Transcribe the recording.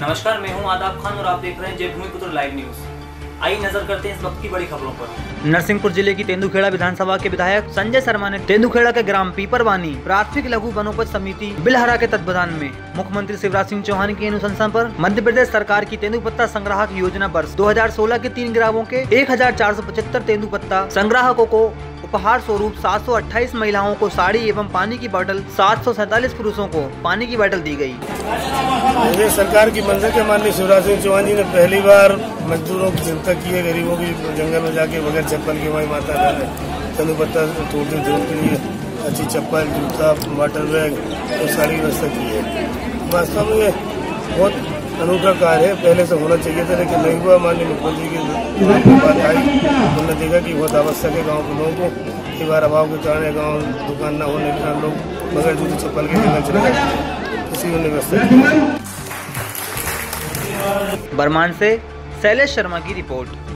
नमस्कार, मैं हूँ आदाब खान और आप देख रहे हैं जय भूमिपुत्र लाइव न्यूज़ आई नज़र करते हैं इस वक्त की बड़ी खबरों पर नरसिंहपुर ज़िले की तेंदुखेड़ा विधानसभा के विधायक संजय शर्मा ने तेंदुखेड़ा के ग्राम पीपरवानी प्राथमिक लघु वनोपज समिति बिलहरा के तत्वाधान में मुख्यमंत्री शिवराज सिंह चौहान की अनुशंसा पर मध्य प्रदेश सरकार की तेंदुपत्ता संग्राहक योजना वर्ष 2016 के तीन ग्रामों के एक तेंदुपत्ता संग्राहकों को उपहार स्वरूप 728 महिलाओं को साड़ी एवं पानी की बोतल सात पुरुषों को पानी की बोतल दी गई। प्रदेश सरकार की मंजिल के माननीय शिवराज सिंह चौहान जी ने पहली बार मजदूरों की चिंता की है, गरीबों की जंगल में जाके बगैर चप्पल के वही माता बहन तनु पत्ता तोड़ते के लिए अच्छी चप्पल, जूता, वाटर बैग और सारी व्यवस्था की है। वास्तव में ये बहुत अनूठा कार्य है, पहले से होना चाहिए था, लेकिन नहीं हुआ। माननीय मुख्यमंत्री की बात आई, उन्होंने देखा कि बहुत आवश्यक है गाँव के लोगों को कई बार अभाव के कारण गाँव दुकान न होने के कारण लोग बगैर जूते चप्पल के जंगल चले जाते इसी ने यूनिवर्सिटी। बर्मान से शैलेश शर्मा की रिपोर्ट।